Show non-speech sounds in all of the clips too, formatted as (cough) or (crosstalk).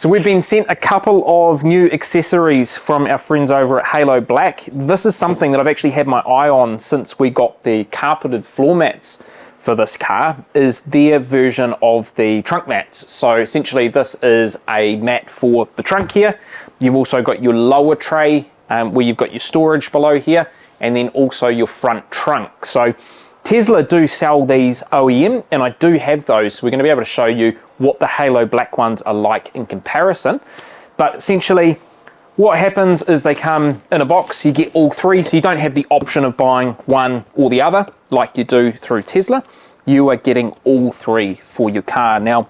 So we've been sent a couple of new accessories from our friends over at Halo Black. This is something that I've actually had my eye on since we got the carpeted floor mats for this car is their version of the trunk mats. So essentially this is a mat for the trunk here. You've also got your lower tray um, where you've got your storage below here and then also your front trunk. So Tesla do sell these OEM and I do have those. we're going to be able to show you what the Halo Black ones are like in comparison. But essentially what happens is they come in a box, you get all three, so you don't have the option of buying one or the other like you do through Tesla. You are getting all three for your car. Now,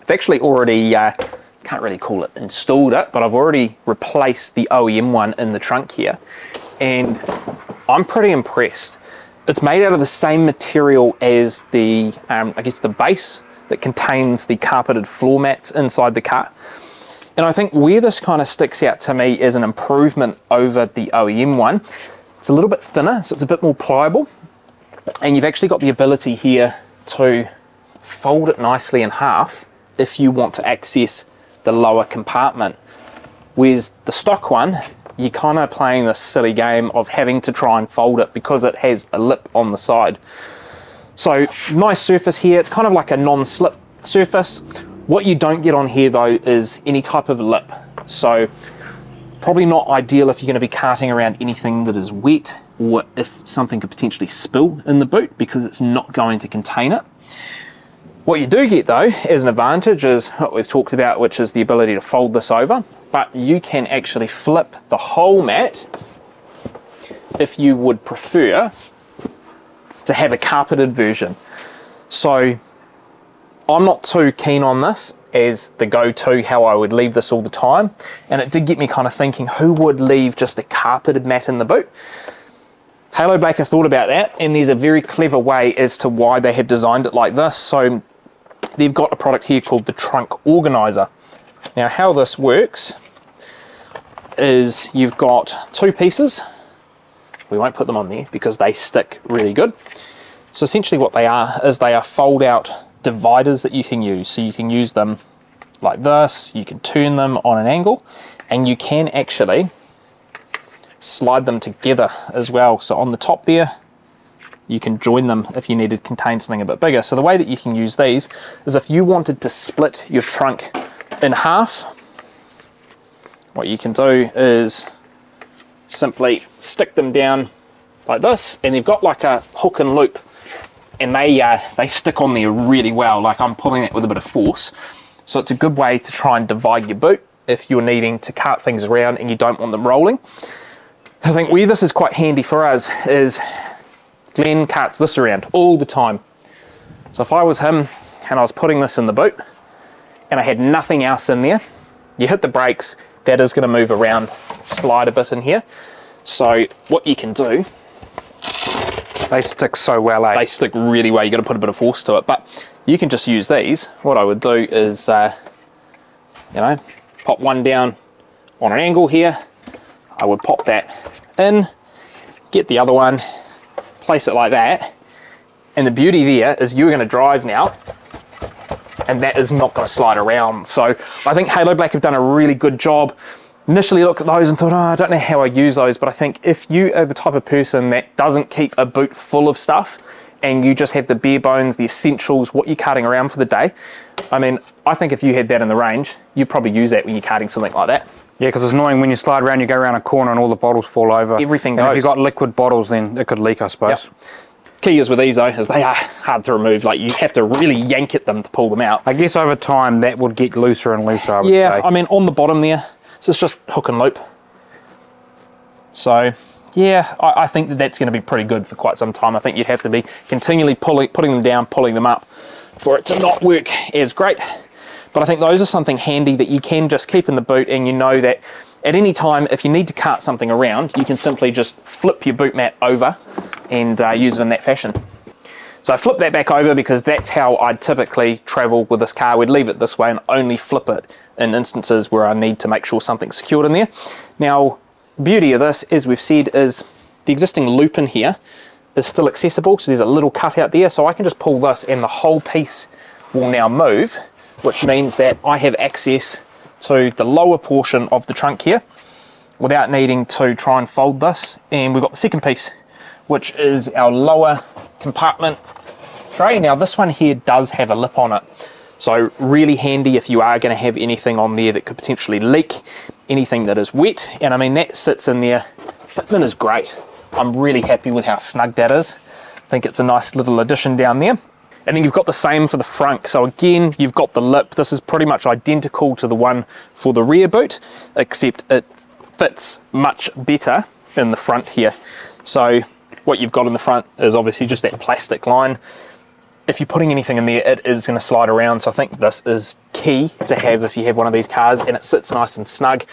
I've actually already, uh, can't really call it installed it, but I've already replaced the OEM one in the trunk here. And I'm pretty impressed. It's made out of the same material as the, um, I guess the base that contains the carpeted floor mats inside the car. And I think where this kind of sticks out to me is an improvement over the OEM one. It's a little bit thinner, so it's a bit more pliable. And you've actually got the ability here to fold it nicely in half if you want to access the lower compartment. Whereas the stock one, you're kind of playing this silly game of having to try and fold it because it has a lip on the side. So nice surface here. It's kind of like a non-slip surface. What you don't get on here though is any type of lip. So probably not ideal if you're going to be carting around anything that is wet or if something could potentially spill in the boot because it's not going to contain it. What you do get though as an advantage is what we've talked about, which is the ability to fold this over, but you can actually flip the whole mat if you would prefer to have a carpeted version. So I'm not too keen on this as the go-to how I would leave this all the time and it did get me kind of thinking who would leave just a carpeted mat in the boot Halo Black thought about that and there's a very clever way as to why they have designed it like this so they've got a product here called the trunk organizer. Now how this works is you've got two pieces. We won't put them on there because they stick really good. So essentially what they are is they are fold out dividers that you can use. So you can use them like this, you can turn them on an angle and you can actually slide them together as well. So on the top there, you can join them if you need to contain something a bit bigger. So the way that you can use these is if you wanted to split your trunk in half, what you can do is simply stick them down like this and you've got like a hook and loop and they uh, they stick on there really well like I'm pulling it with a bit of force so it's a good way to try and divide your boot if you're needing to cart things around and you don't want them rolling I think where this is quite handy for us is Glenn carts this around all the time. So if I was him and I was putting this in the boot and I had nothing else in there, you hit the brakes, that is going to move around, slide a bit in here. So what you can do, they stick so well, eh? They stick really well, you got to put a bit of force to it, but you can just use these. What I would do is, uh, you know, pop one down on an angle here, I would pop that in, get the other one, place it like that. And the beauty there is you're going to drive now and that is not going to slide around. So I think Halo Black have done a really good job. Initially looked at those and thought, oh, I don't know how I use those, but I think if you are the type of person that doesn't keep a boot full of stuff and you just have the bare bones, the essentials, what you're carting around for the day, I mean, I think if you had that in the range, you'd probably use that when you're carting something like that. Yeah, because it's annoying when you slide around, you go around a corner and all the bottles fall over. Everything And if you've got liquid bottles, then it could leak, I suppose. Yep. Key is with these though, is they are hard to remove. Like you have to really yank at them to pull them out. I guess over time that would get looser and looser, I would yeah, say. I mean on the bottom there, so it's just hook and loop. So yeah, I, I think that that's going to be pretty good for quite some time. I think you'd have to be continually pulling, putting them down, pulling them up for it to not work as great. But I think those are something handy that you can just keep in the boot and you know that at any time, if you need to cart something around, you can simply just flip your boot mat over and uh, use it in that fashion. So I flip that back over because that's how I'd typically travel with this car. We'd leave it this way and only flip it in instances where I need to make sure something's secured in there. Now, beauty of this, as we've said, is the existing loop in here is still accessible. So there's a little cutout there. So I can just pull this and the whole piece will now move, which means that I have access to the lower portion of the trunk here without needing to try and fold this. And we've got the second piece, which is our lower compartment tray. Now this one here does have a lip on it. So really handy if you are going to have anything on there that could potentially leak, anything that is wet. And I mean, that sits in there. Fitment is great. I'm really happy with how snug that is. I think it's a nice little addition down there. And then you've got the same for the front. So again, you've got the lip. This is pretty much identical to the one for the rear boot, except it fits much better in the front here. So what you've got in the front is obviously just that plastic line if you're putting anything in there, it is going to slide around. So I think this is key to have if you have one of these cars and it sits nice and snug.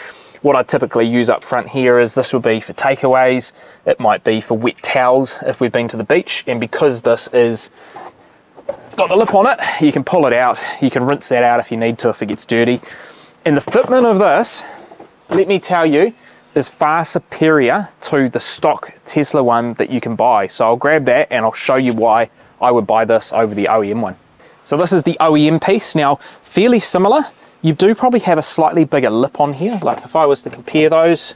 What I typically use up front here is this would be for takeaways. It might be for wet towels if we've been to the beach. And because this is got the lip on it, you can pull it out. You can rinse that out if you need to, if it gets dirty. And the fitment of this, let me tell you, is far superior to the stock Tesla one that you can buy. So I'll grab that and I'll show you why I would buy this over the OEM one. So this is the OEM piece. Now, fairly similar. You do probably have a slightly bigger lip on here. Like if I was to compare those,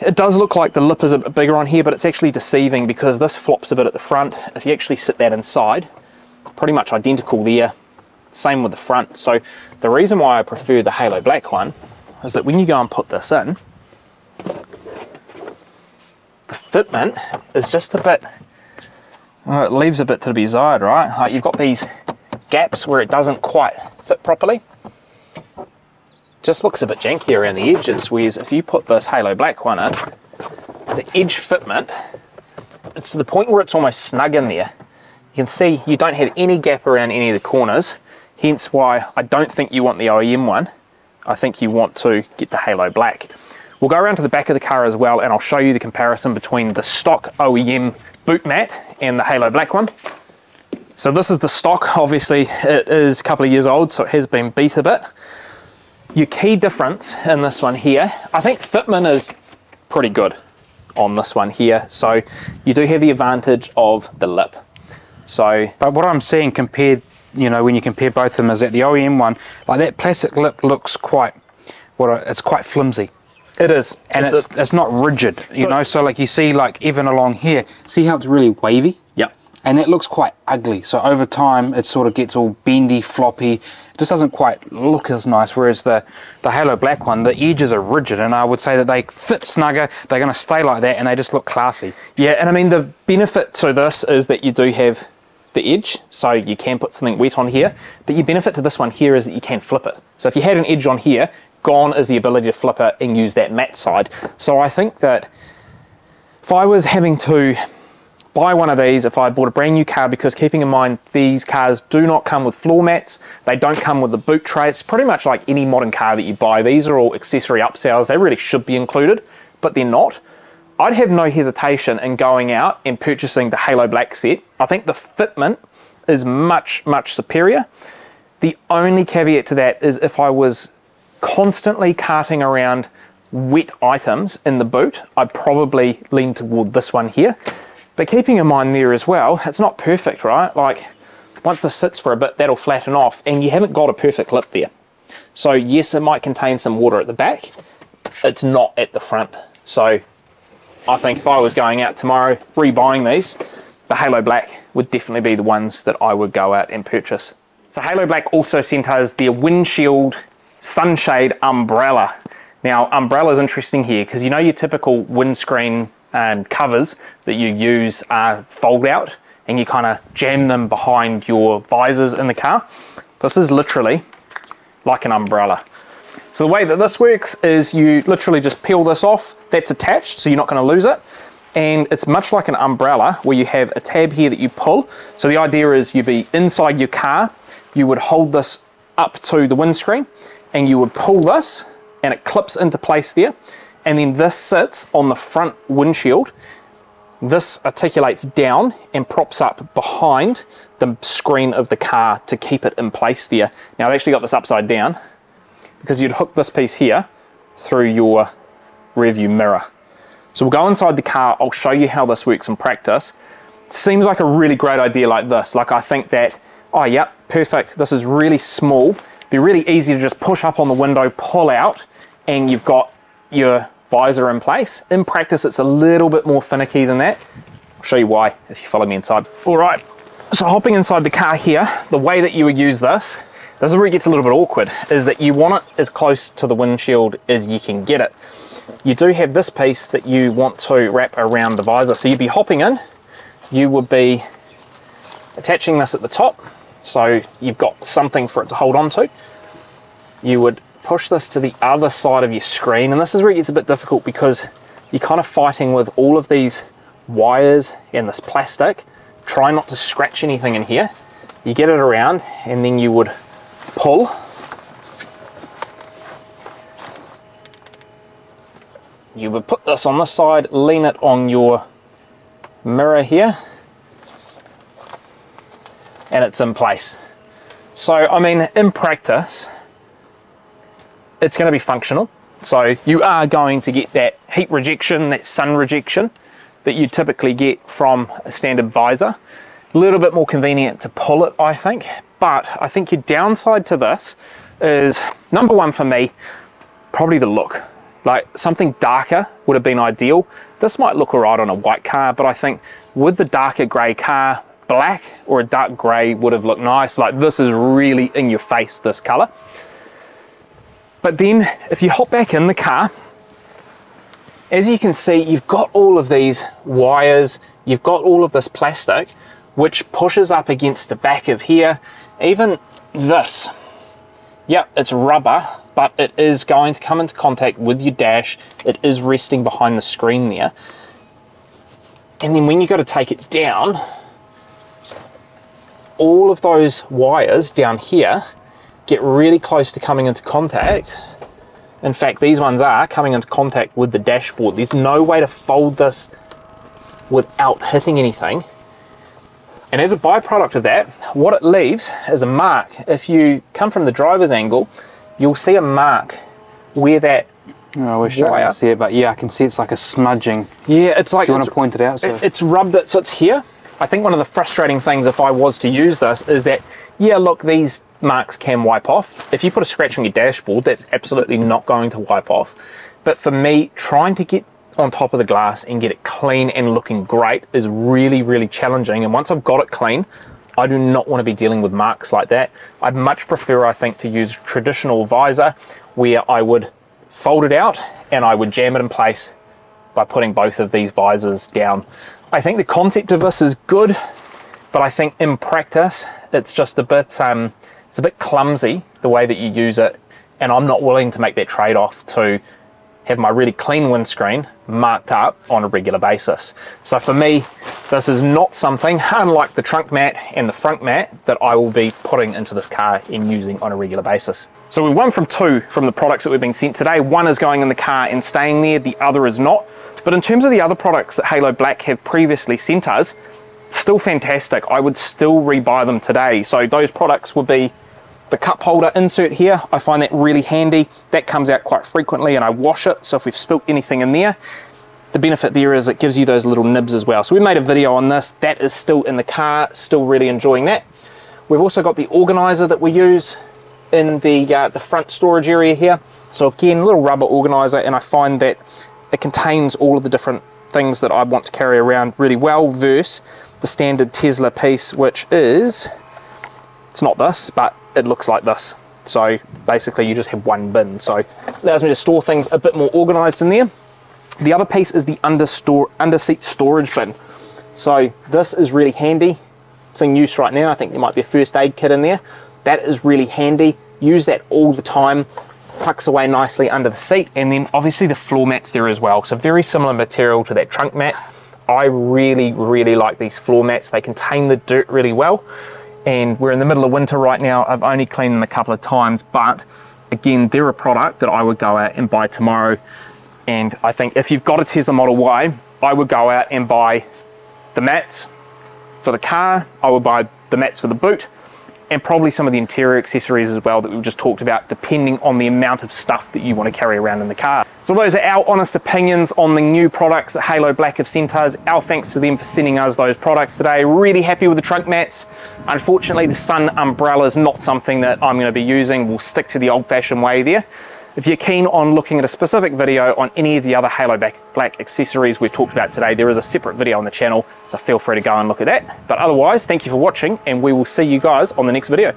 it does look like the lip is a bit bigger on here, but it's actually deceiving because this flops a bit at the front. If you actually sit that inside, pretty much identical there. Same with the front. So the reason why I prefer the Halo Black one is that when you go and put this in, the fitment is just a bit well, it leaves a bit to be desired, right? Like you've got these gaps where it doesn't quite fit properly. Just looks a bit janky around the edges, whereas if you put this Halo Black one in, the edge fitment, it's to the point where it's almost snug in there. You can see you don't have any gap around any of the corners, hence why I don't think you want the OEM one. I think you want to get the Halo Black. We'll go around to the back of the car as well and I'll show you the comparison between the stock OEM boot mat and the Halo Black one. So this is the stock, obviously it is a couple of years old, so it has been beat a bit. Your key difference in this one here, I think fitment is pretty good on this one here. So you do have the advantage of the lip. So, But what I'm seeing compared, you know, when you compare both of them is that the OEM one, like that plastic lip looks quite, what uh, it's quite flimsy. It is. And it's, it's, it's not rigid, you so, know, so like you see like even along here, see how it's really wavy? Yep. And it looks quite ugly. So over time it sort of gets all bendy, floppy. It just doesn't quite look as nice. Whereas the, the Halo Black one, the edges are rigid and I would say that they fit snugger, they're gonna stay like that and they just look classy. Yeah, and I mean the benefit to this is that you do have the edge, so you can put something wet on here, but your benefit to this one here is that you can flip it. So if you had an edge on here, gone is the ability to flip it and use that matte side. So I think that if I was having to buy one of these if I bought a brand new car because keeping in mind these cars do not come with floor mats, they don't come with the boot tray, it's pretty much like any modern car that you buy. These are all accessory upsells, they really should be included, but they're not. I'd have no hesitation in going out and purchasing the Halo Black set. I think the fitment is much, much superior. The only caveat to that is if I was constantly carting around wet items in the boot, I'd probably lean toward this one here. But keeping in mind there as well, it's not perfect, right? Like once this sits for a bit, that'll flatten off and you haven't got a perfect lip there. So yes, it might contain some water at the back. It's not at the front. So I think if I was going out tomorrow, rebuying these, the Halo Black would definitely be the ones that I would go out and purchase. So Halo Black also sent us their windshield sunshade umbrella. Now, umbrella is interesting here because you know your typical windscreen um, covers that you use are fold out and you kind of jam them behind your visors in the car. This is literally like an umbrella. So the way that this works is you literally just peel this off, that's attached so you're not going to lose it. And it's much like an umbrella where you have a tab here that you pull. So the idea is you'd be inside your car, you would hold this up to the windscreen and you would pull this and it clips into place there and then this sits on the front windshield this articulates down and props up behind the screen of the car to keep it in place there. Now I've actually got this upside down because you'd hook this piece here through your rear view mirror. So we'll go inside the car, I'll show you how this works in practice. Seems like a really great idea like this. Like I think that, oh yeah, perfect, this is really small They're really easy to just push up on the window, pull out, and you've got your visor in place. In practice, it's a little bit more finicky than that. I'll show you why if you follow me inside. All right, so hopping inside the car here, the way that you would use this, this is where it gets a little bit awkward, is that you want it as close to the windshield as you can get it. You do have this piece that you want to wrap around the visor. So you'd be hopping in, you would be attaching this at the top, so you've got something for it to hold on to. You would push this to the other side of your screen, and this is where it gets a bit difficult because you're kind of fighting with all of these wires and this plastic. Try not to scratch anything in here. You get it around, and then you would pull. You would put this on this side, lean it on your mirror here, and it's in place. So, I mean, in practice, it's going to be functional. So you are going to get that heat rejection, that sun rejection that you typically get from a standard visor. A little bit more convenient to pull it, I think. But I think your downside to this is, number one for me, probably the look. Like something darker would have been ideal. This might look all right on a white car, but I think with the darker gray car, black or a dark gray would have looked nice. Like this is really in your face, this color. But then if you hop back in the car, as you can see, you've got all of these wires, you've got all of this plastic, which pushes up against the back of here. Even this, yep, it's rubber, but it is going to come into contact with your dash. It is resting behind the screen there. And then when you go to take it down, all of those wires down here get really close to coming into contact. In fact, these ones are coming into contact with the dashboard. There's no way to fold this without hitting anything. And as a byproduct of that, what it leaves is a mark. If you come from the driver's angle, you'll see a mark where that Oh, I wish I could see it, but yeah, I can see it's like a smudging. yeah, it's like Do you want to point it out? So it- it's rubbed it so it's here. I think one of the frustrating things if I was to use this is that, yeah, look, these marks can wipe off. If you put a scratch on your dashboard, that's absolutely not going to wipe off. But for me, trying to get on top of the glass and get it clean and looking great is really, really challenging. And once I've got it clean, I do not want to be dealing with marks like that. I'd much prefer, I think, to use traditional visor where I would fold it out and I would jam it in place by putting both of these visors down. I think the concept of this is good, but I think in practice it's just a bit um, it's a bit clumsy the way that you use it, and I'm not willing to make that trade-off to have my really clean windscreen marked up on a regular basis. So for me, this is not something, (laughs) unlike the trunk mat and the front mat, that I will be putting into this car and using on a regular basis. So we're one from two from the products that we've been sent today. One is going in the car and staying there, the other is not. But in terms of the other products that Halo Black have previously sent us, still fantastic. I would still rebuy them today. So those products would be the cup holder insert here. I find that really handy. That comes out quite frequently and I wash it. So if we've spilt anything in there, the benefit there is it gives you those little nibs as well. So we made a video on this. That is still in the car, still really enjoying that. We've also got the organizer that we use in the, uh, the front storage area here. So again, a little rubber organizer and I find that it contains all of the different things that I want to carry around really well versus the standard Tesla piece, which is, it's not this, but it looks like this. So basically you just have one bin. So it allows me to store things a bit more organized in there. The other piece is the under, store, under seat storage bin. So this is really handy. It's in use right now. I think there might be a first aid kit in there. That is really handy. Use that all the time. Tucks away nicely under the seat. And then obviously the floor mats there as well. So very similar material to that trunk mat. I really, really like these floor mats. They contain the dirt really well. And we're in the middle of winter right now. I've only cleaned them a couple of times, but again, they're a product that I would go out and buy tomorrow. And I think if you've got a Tesla Model Y, I would go out and buy the mats for the car. I would buy the mats for the boot. And probably some of the interior accessories as well that we've just talked about, depending on the amount of stuff that you want to carry around in the car. So those are our honest opinions on the new products at Halo Black of Centaurs. Our thanks to them for sending us those products today. Really happy with the trunk mats. Unfortunately, the sun umbrella is not something that I'm going to be using. We'll stick to the old-fashioned way there. If you're keen on looking at a specific video on any of the other Halo Black accessories we've talked about today, there is a separate video on the channel, so feel free to go and look at that. But otherwise, thank you for watching, and we will see you guys on the next video.